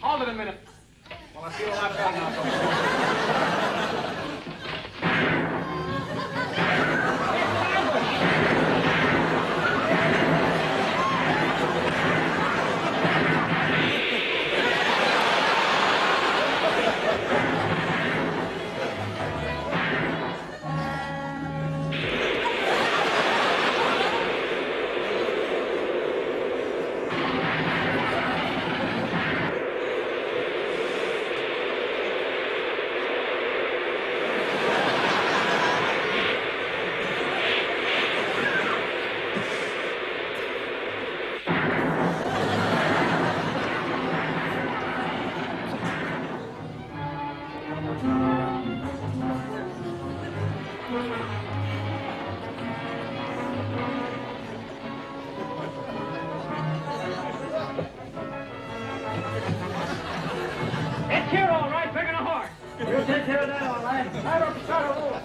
Hold it a minute. Well, I feel a lot better now. It's here, all right, a of that, all right. I don't start a war.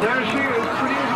There she is, pretty